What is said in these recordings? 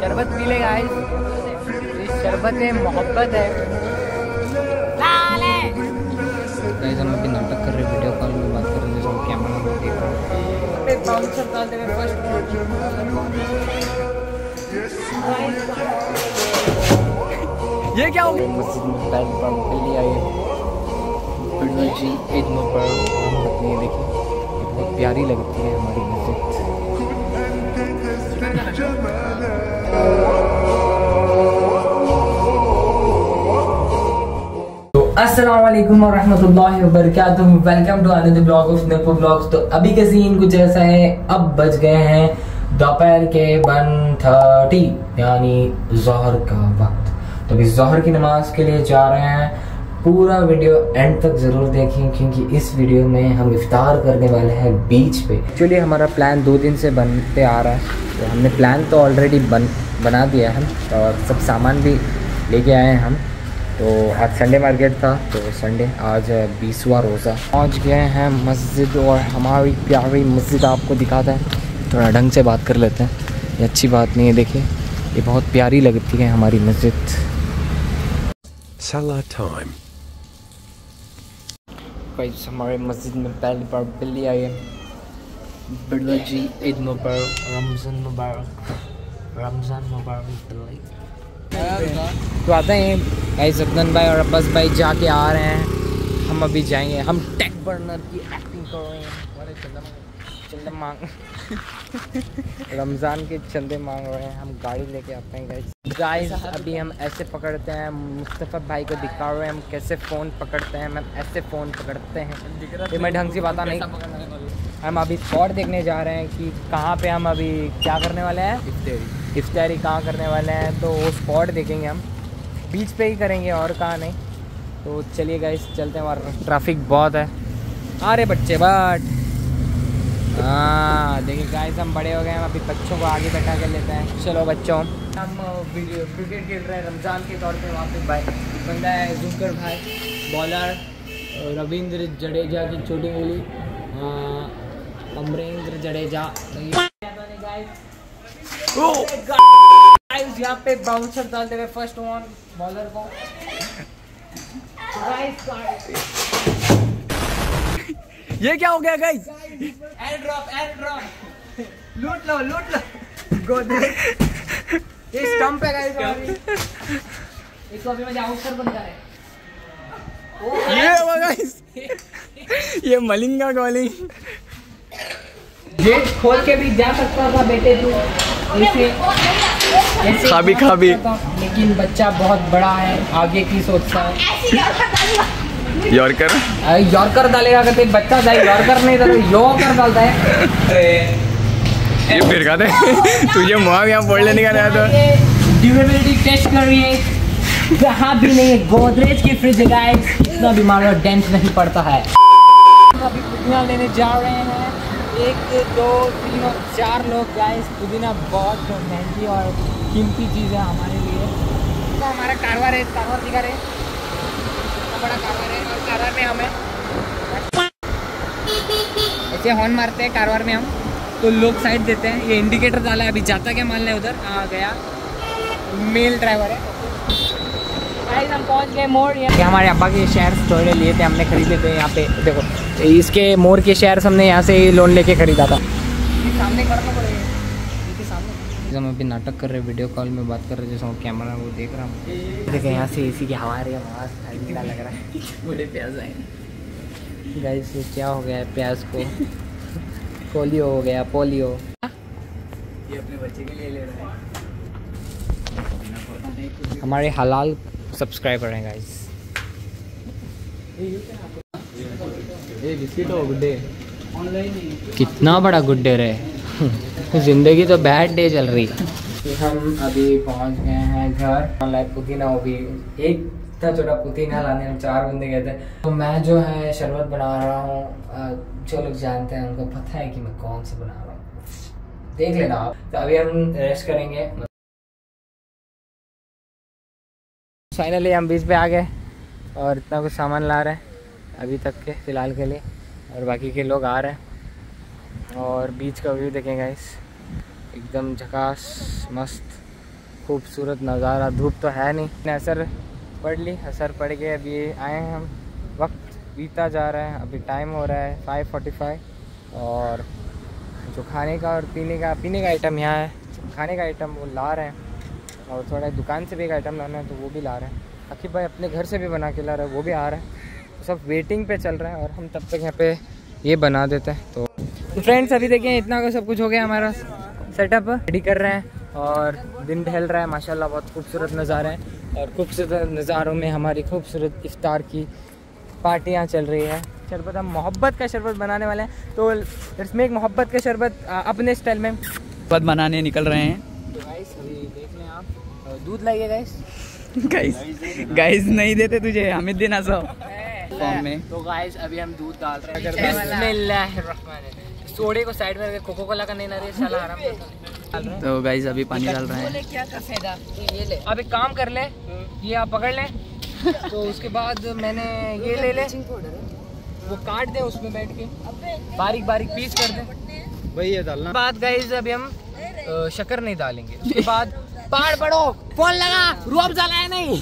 शरबत पी ले गाइस इस शरबत में मोहब्बत है गाइस हम अभी नाटक कर रहे वीडियो कॉल में बात कर रहे हैं जैसे हम कैमरा में देख रहे हैं पे बाउंसर डालते हुए फर्स्ट ये क्या हो मस्जिद में पंप के लिए आए बिरला जी ईद मुबारक मोहब्बत नहीं देखिए बहुत प्यारी लगती है हमारी मस्जिद तो अस्सलाम वालेकुम और रहमतुल्लाहि व बरकातुहू welcome to another blog of नरपो blogs तो अभी का सीन कुछ ऐसा है, अब बज गए हैं दोपहर के वन थर्टी यानी जहर का वक्त। तो अभी जहर की नमाज़ के लिए जा रहे हैं। पूरा वीडियो एंड तक ज़रूर देखें, क्योंकि इस वीडियो में हम इफ्तार करने वाले हैं बीच पे। एक्चुअली हमारा प्लान दो दिन से बनते आ रहा है। तो हमने प्लान तो ऑलरेडी बन, बना दिया है और सब सामान भी लेके आए हैं हम। तो आज संडे मार्केट था तो संडे आज बीसवा रोज़ा। पहुँच गए हैं मस्जिद, और हमारी प्यारी मस्जिद आपको दिखाता है। थोड़ा ढंग से बात कर लेते हैं। ये अच्छी बात नहीं है, देखिए। ये बहुत प्यारी लगती है हमारी मस्जिद। Salah time. गाइस हमारे मस्जिद में पहली बार बिल्ली आई है। बिल्ला जी, ईद मुबारक। रमज़ान मुबारक। रमज़ान मुबारक, बिल्ली। तो आते हैं। गाइस अदनन भाई और अब्बास भाई जाके आ रहे हैं। हम अभी जाएँगे। हम टेक बर्नर की एक्टिंग कर रहे हैं। चंदा मांग। रमज़ान के चंदे मांग रहे हैं हम गाड़ी लेके आते हैं गाइस गाइस अभी हम ऐसे पकड़ते हैं मुस्तफ़ा भाई को दिखा रहे हैं हम कैसे फ़ोन पकड़ते हैं हम ऐसे फ़ोन पकड़ते हैं। ये मैं ढंग से पता नहीं। हम अभी स्पॉट देखने जा रहे हैं कि कहाँ पे हम अभी क्या करने वाले हैं। इफ्तारी। कहाँ करने वाले हैं तो वो स्पॉट देखेंगे हम। बीच पे ही करेंगे और कहाँ नहीं। तो चलिए गाइस चलते हैं और ट्रैफ़िक बहुत है। आ रहे बच्चे बट हाँ देखिए गाइस हम बड़े हो गए हैं अभी बच्चों को आगे बैठा कर लेते हैं। चलो बच्चों। हम क्रिकेट खेल रहे हैं रमज़ान के तौर पे वहाँ पे भाई। बंदा है जुकर भाई बॉलर रविंद्र जडेजा की छोटी गोली अमरेंद्र जडेजा। गाइस यहाँ पे बाउंसर डालते हुए फ़र्स्ट वन बॉलर को। गाइस ये क्या हो गया guys air drop air drop लूट लो लूट लो. गोदरेज ये स्टंप है गाइस हमारी इसको अभी मुझे आउट कर। बनता है ये हुआ गाइस ये मलिंगा कॉलिंग गेट खोल के भी जा सकता था बेटे तू। ऐसे ऐसे खाबी, खाबी। लेकिन बच्चा बहुत बड़ा है आगे की सोचता है। यॉर्कर? यॉर्कर डालेगा कहते बच्चा जाए यॉर्कर नहीं डाले यॉर्कर डालता है। ये फिर का दे। तुझे मुँह यहाँ पढ़ लेने का नहीं आता ड्यूरेबिलिटी टेस्ट कर रही है। जहाँ भी नहीं है गोदरेज की फ्रिज गाइस इतना भी मारो डेंट नहीं पड़ता है। हम अभी पुदीना लेने जा रहे हैं। एक दो तीन और चार लोग गाइस पुदीना बहुत महँगी और कीमती चीज़ है हमारे लिए। तो हमारा कारवार है कारवार दिखा रहे है ऐसे हॉर्न मारते हैं कारवार में हम। तो लोग साइड देते हैं। ये इंडिकेटर डाला है, अभी जाता क्या मान है उधर? आ गया। मेल ड्राइवर है। हम पहुँच गए मोर ये। हमारे अब्बा के शेयर्स थोड़े लिए थे, हमने खरीदे थे यहाँ पे। देखो, इसके मोर के शेयर्स हमने यहाँ से लोन लेके खरीदा था। सामने करना पड़ेगा सामने हम अभी नाटक कर रहे हैं वीडियो कॉल में बात कर रहे हैं जैसे हम कैमरा वो देख रहा हूँ देखिए यहाँ से इसी की हवा रही है आवाज़ ठंडा लग रहा है। बड़े प्याज आए गाइस ये क्या हो गया है प्याज को? पोलियो हो गया पोलियो। ये अपने बच्चे के लिए ले रहा है। हमारे हलाल सब्सक्राइबर हैं गाइस ये बिस्किट हो गुड्डे। कितना बड़ा गुड्डे रहे ज़िंदगी तो बैड डे चल रही। है हम अभी पहुँच गए हैं घर। लाइक पुदीना हो गई। एक इतना छोटा पुदीना लाने हम चार बंदे गए थे। तो मैं जो है शरबत बना रहा हूँ। जो लोग जानते हैं उनको पता है कि मैं कौन सा बना रहा हूँ। देख लेना आप। तो अभी हम रेस्ट करेंगे। फाइनली हम बीच पे आ गए और इतना कुछ सामान ला रहे हैं अभी तक के फ़िलहाल के लिए। और बाकी के लोग आ रहे हैं। और बीच का व्यू देखें गाइस एकदम झकास, मस्त, खूबसूरत नज़ारा। धूप तो है नहीं। असर पड़ ली। असर पढ़ के अभी आए हैं हम। वक्त बीता जा रहा है। अभी टाइम हो रहा है फाइव फोर्टी फाइव और जो खाने का और पीने का पीने का आइटम यहाँ है। खाने का आइटम वो ला रहे हैं। और थोड़ा दुकान से भी एक आइटम लाना है तो वो भी ला रहे हैं। अकीब भाई अपने घर से भी बना के ला रहे हैं, वो भी आ रहे हैं। तो सब वेटिंग पे चल रहे हैं और हम तब तक यहाँ पे ये बना देते हैं। तो फ्रेंड्स अभी देखिए इतना का सब कुछ हो गया हमारा सेटअप रेडी कर रहे हैं और दिन ढल रहा है माशाल्लाह बहुत खूबसूरत नज़ारे हैं। और खूबसूरत नज़ारों में हमारी खूबसूरत इफ्तार की पार्टियाँ चल रही है। शरबत हम मोहब्बत का शरबत बनाने वाले हैं। तो लेट्स मेक मोहब्बत का शरबत अपने स्टाइल में। पद बनाने निकल रहे हैं। तो गाइस अभी देख लें आप। दूध लाइए गाइस गाइस गाइस नहीं देते तुझे हमें देना सब फॉर्म में। तो गाइस अभी हम दूध डाल रहे हैं। बिस्मिल्लाहिर्रहमानिर्रहीम। सोडे को साइड में कोको कोला का नहीं ना रे साला आराम हैं। तो गाइस अभी पानी डाल रहे हैं। ये ले। अब एक काम कर ले ये आप पकड़ ले। तो उसके बाद मैंने ये ले ले। वो काट दे उसमें बैठ के। बारीक बारीक पीस कर दे। वही ये डालना। बाद गाइस अभी हम शक्कर नहीं डालेंगे। उसके बाद पहाड़ पड़ो फ़ोन लगा रूअब जलाया नहीं।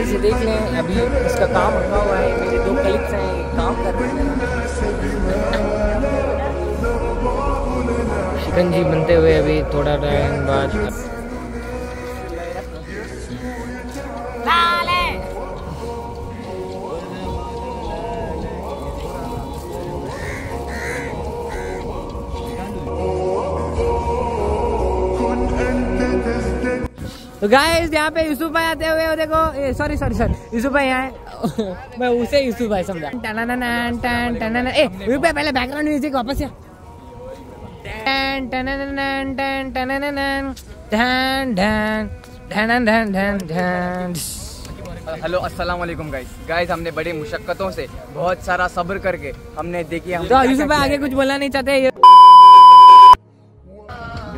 आसानी से देख लें, अभी इसका काम रखा हुआ है, मेरे दो कलिक्स हैं, काम कर रहे हैं। शिकंजी बनते हुए अभी थोड़ा टाइम बाद तो गाइस यहाँ पे यूसुफ भाई आते हुए देखो सॉरी सॉरी सॉरी यूसुफ भाई यहाँ मैं उसे यूसुफ भाई समझा। टनननन, टन टननन, ए यूसुफ भाई पहले बैकग्राउंड म्यूज़िक वापस या टन टनननन, टन टनननन, ढन ढन ढनन ढन ढन ढन हेलो अस्सलाम वालेकुम गाइस गाइस हमने बड़ी मुशक्कतों से बहुत सारा सब्र करके हमने देखी हम तो यूसुफ भाई आगे कुछ बोलना नहीं चाहते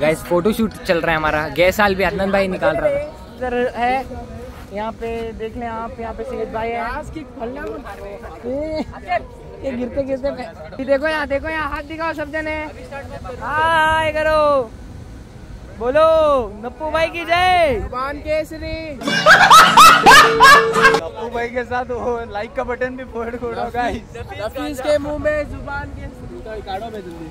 गाइस फ़ोटो शूट चल रहा है हमारा। गए साल भी अदनन भाई निकाल रहा है इधर है यहाँ पे देख लें आप यहाँ पे सैयद भाई है। ये ये गिरते गिरते देखो यहाँ देखो यहाँ हाथ दिखाओ सब जने। हाय करो। बोलो नप्पू भाई की जय। ज़ुबान केसरी। पप्पू भाई के साथ वो लाइक का बटन भी फोड़ फोड़ो गाइस के मुँह में ज़ुबान केसरी। काटो पे जल्दी।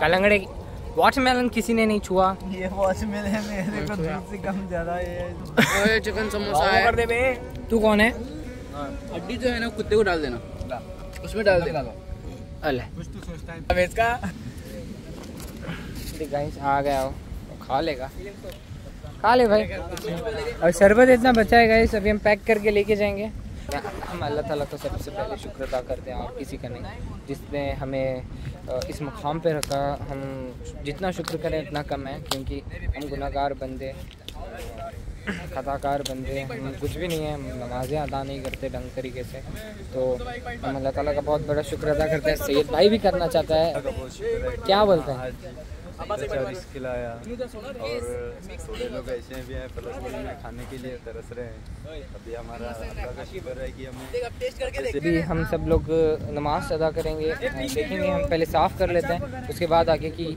Kalangari वाटरमेलन किसी ने नहीं छुआ। ये वॉच मिले मेरे को दूध से कम ज़्यादा ये ओए चिकन समोसा है। कर दे बे। तू कौन है? हड्डी जो है ना कुत्ते को डाल देना। उसमें डाल देना। अल्लाह इसका? गाइस आ गया हो खा लेगा। खा ले भाई। और शरबत इतना बचा है गाइस अभी हम पैक करके लेके जाएँगे। हम अल्लाह ताला को सबसे पहले शुक्र अदा करते हैं आप किसी का नहीं, जिसने हमें इस मुकाम पे रखा। हम जितना शुक्र करें उतना कम है, क्योंकि हम गुनाहगार बंदे, खताकार बंदे, हम कुछ भी नहीं है नमाज़ें अदा नहीं करते ढंग तरीके से। तो हम अल्लाह ताला का बहुत बड़ा शुक्र अदा करते हैं। सैयद भाई भी करना चाहता है। क्या बोलते हैं? अच्छा रिस्क खिलाया। और थोड़े लोग ऐसे भी हैं फलस्तीन में खाने के लिए तरस रहे हैं। अभी हमारा अल्लाह का शुक्र है कि हमें अभी हम सब लोग नमाज़ अदा करेंगे। देखेंगे हम पहले साफ़ कर लेते हैं उसके बाद आगे की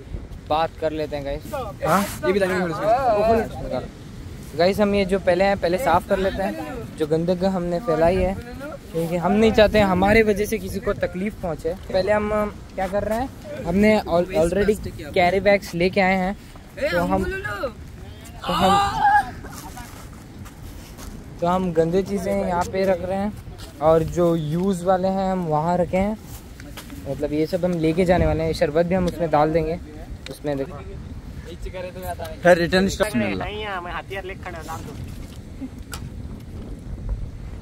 बात कर लेते हैं गाइस हाँ ये भी गाइस हम ये जो पहले हैं पहले साफ़ कर लेते हैं। जो गंदगी हमने फैलाई है क्योंकि हम नहीं चाहते हैं हमारे वजह से किसी को तकलीफ़ पहुँचे। पहले हम क्या कर रहे हैं हमने ऑलरेडी कैरी बैग्स लेके आए हैं। तो हम तो हम तो हम गंदे चीज़ें यहाँ पे रख रहे हैं और जो यूज़ वाले हैं हम वहाँ रखे हैं। मतलब ये सब हम लेके जाने वाले हैं। शरबत भी हम उसमें डाल देंगे। उसमें देखो फिर रिटर्न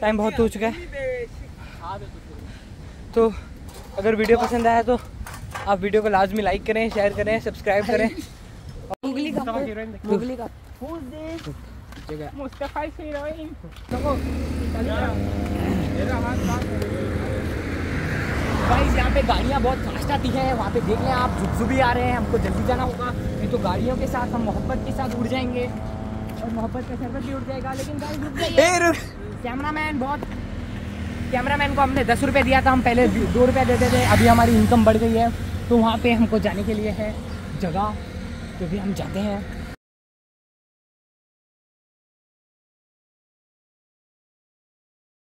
टाइम बहुत हो चुका है। तो अगर वीडियो पसंद आया तो आप वीडियो को लाजमी लाइक करें शेयर करें सब्सक्राइब करें। गूगली का गूगली का मुस्तफ़ा गाइस यहाँ पे गाड़ियाँ बहुत फास्ट आती हैं। वहाँ पे देख लें आप जुब्जू भी आ रहे हैं। हमको जल्दी जाना होगा। नहीं तो गाड़ियों के साथ हम मोहब्बत के साथ उड़ जाएँगे। और मोहब्बत का शरबत भी उड़ जाएगा लेकिन गाइस रुक जाइए कैमरामैन बहुत कैमरामैन को हमने दस रुपये दिया था, हम पहले दो रुपये देते थे, अभी हमारी इनकम बढ़ गई है तो वहाँ पे हमको जाने के लिए है जगह तो भी हम जाते हैं।